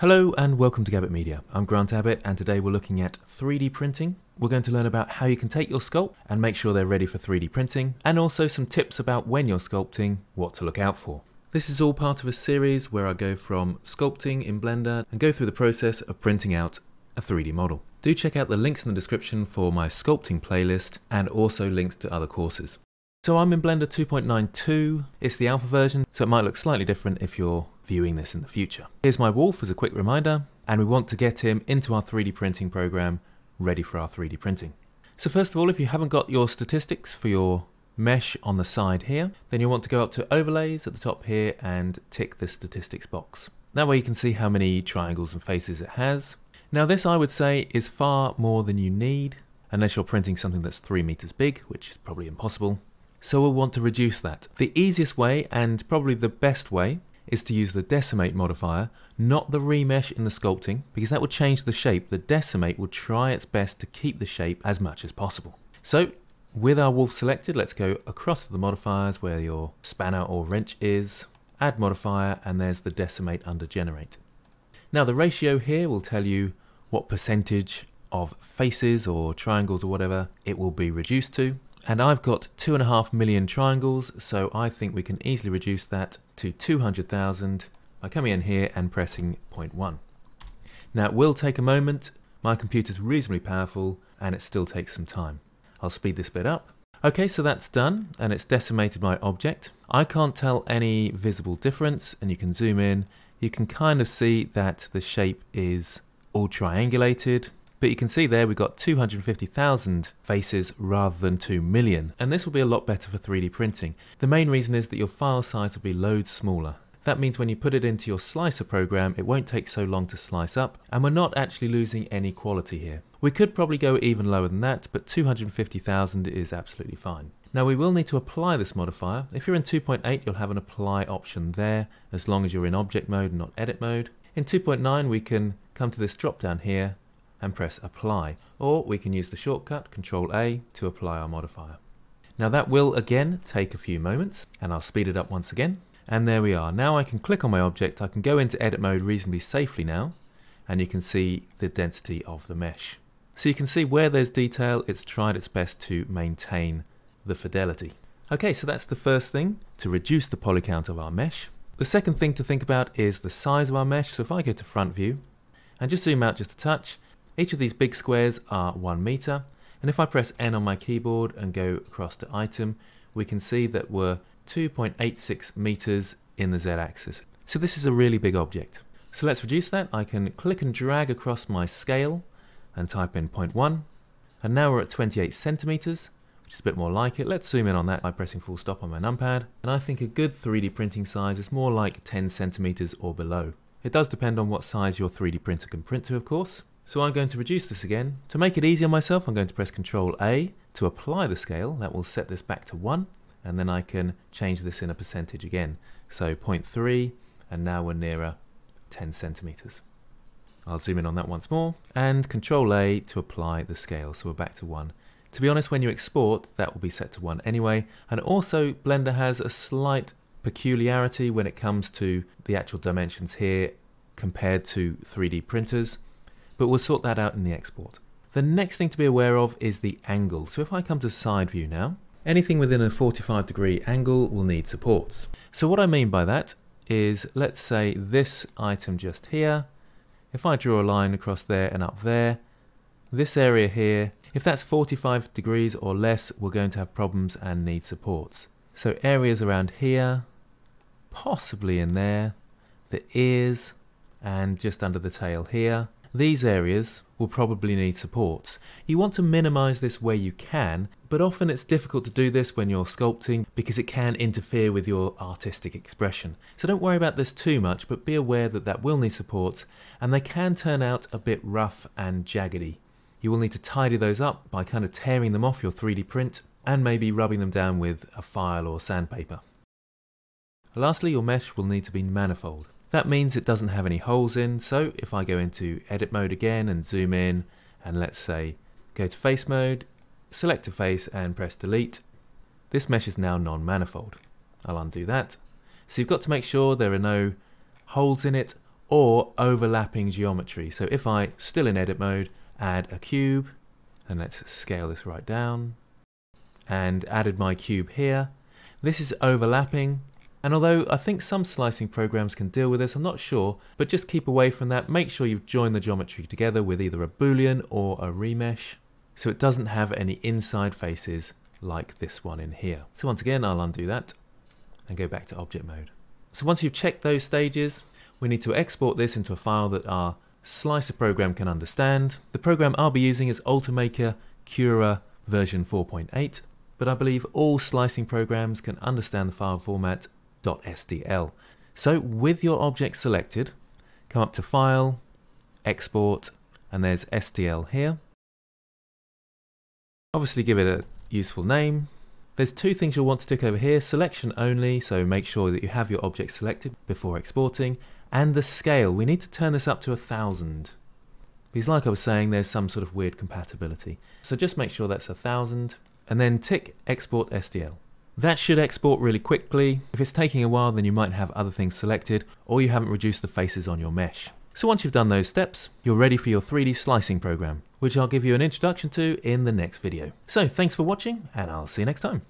Hello and welcome to Gabbitt Media. I'm Grant Abbitt and today we're looking at 3D printing. We're going to learn about how you can take your sculpt and make sure they're ready for 3D printing and also some tips about when you're sculpting, what to look out for. This is all part of a series where I go from sculpting in Blender and go through the process of printing out a 3D model. Do check out the links in the description for my sculpting playlist and also links to other courses. So I'm in Blender 2.92, it's the alpha version, so it might look slightly different if you're viewing this in the future. Here's my wolf as a quick reminder, and we want to get him into our 3D printing program, ready for our 3D printing. So first of all, if you haven't got your statistics for your mesh on the side here, then you'll want to go up to overlays at the top here and tick the statistics box. That way you can see how many triangles and faces it has. Now this I would say is far more than you need, unless you're printing something that's 3 meters big, which is probably impossible. So we'll want to reduce that. The easiest way, and probably the best way, is to use the decimate modifier, not the remesh in the sculpting, because that will change the shape. The decimate will try its best to keep the shape as much as possible. So with our wolf selected, let's go across to the modifiers where your spanner or wrench is, add modifier, and there's the decimate under generate. Now the ratio here will tell you what percentage of faces or triangles or whatever it will be reduced to. And I've got two and a half million triangles, so I think we can easily reduce that to 200,000 by coming in here and pressing 0.1. Now it will take a moment, my computer's reasonably powerful and it still takes some time. I'll speed this bit up. Okay, so that's done and it's decimated my object. I can't tell any visible difference and you can zoom in you can kind of see that the shape is all triangulated. But you can see there we've got 250,000 faces rather than 2 million. And this will be a lot better for 3D printing. The main reason is that your file size will be loads smaller. That means when you put it into your slicer program, it won't take so long to slice up, and we're not actually losing any quality here. We could probably go even lower than that, but 250,000 is absolutely fine. Now we will need to apply this modifier. If you're in 2.8 you'll have an apply option there as long as you're in object mode and not edit mode. In 2.9 we can come to this drop down here and press apply or we can use the shortcut control A to apply our modifier. Now that will again take a few moments and I'll speed it up once again and there we are. Now I can click on my object, I can go into edit mode reasonably safely now and you can see the density of the mesh. So you can see where there's detail it's tried its best to maintain the fidelity. Okay, so that's the first thing, to reduce the poly count of our mesh. The second thing to think about is the size of our mesh. So if I go to front view and just zoom out just a touch, each of these big squares are one meter. And if I press N on my keyboard and go across to item, we can see that we're 2.86 meters in the z-axis. So this is a really big object. So let's reduce that. I can click and drag across my scale and type in 0.1. And now we're at 28 centimeters which is a bit more like it. Let's zoom in on that by pressing full stop on my numpad. And I think a good 3D printing size is more like 10 centimeters or below. It does depend on what size your 3D printer can print to, of course. So I'm going to reduce this again. To make it easy on myself, I'm going to press Ctrl A to apply the scale. That will set this back to 1. And then I can change this in a percentage again. So 0.3, and now we're nearer 10 centimeters. I'll zoom in on that once more, and Ctrl A to apply the scale. So we're back to 1. To be honest, when you export, that will be set to 1 anyway. And also, Blender has a slight peculiarity when it comes to the actual dimensions here compared to 3D printers, but we'll sort that out in the export. The next thing to be aware of is the angle. So if I come to side view now, anything within a 45 degree angle will need supports. So what I mean by that is, let's say this item just here, if I draw a line across there and up there, this area here if that's 45 degrees or less, we're going to have problems and need supports. So areas around here, possibly in there, the ears, and just under the tail here. These areas will probably need supports. You want to minimize this where you can, but often it's difficult to do this when you're sculpting because it can interfere with your artistic expression. So don't worry about this too much, but be aware that that will need supports, and they can turn out a bit rough and jaggedy. You will need to tidy those up by kind of tearing them off your 3D print and maybe rubbing them down with a file or sandpaper. Lastly, your mesh will need to be manifold. That means it doesn't have any holes in, so if I go into edit mode again and zoom in, and let's say go to face mode, select a face and press delete, this mesh is now non-manifold. I'll undo that. So you've got to make sure there are no holes in it or overlapping geometry. So if I, still in edit mode, add a cube, and let's scale this right down, and added my cube here, this is overlapping, and although I think some slicing programs can deal with this, I'm not sure, but just keep away from that. Make sure you've joined the geometry together with either a boolean or a remesh, so it doesn't have any inside faces like this one in here. So once again, I'll undo that and go back to object mode. So once you've checked those stages, we need to export this into a file that our slicer program can understand. The program I'll be using is Ultimaker Cura version 4.8, but I believe all slicing programs can understand the file format .stl. So with your object selected, come up to File, Export, and there's STL here. Obviously give it a useful name. There's two things you'll want to tick over here, selection only, so make sure that you have your object selected before exporting, and the scale, we need to turn this up to a thousand. Because like I was saying, there's some sort of weird compatibility. So just make sure that's a thousand, and then tick export STL. That should export really quickly. If it's taking a while, then you might have other things selected, or you haven't reduced the faces on your mesh. So once you've done those steps, you're ready for your 3D slicing program, which I'll give you an introduction to in the next video. So thanks for watching, and I'll see you next time.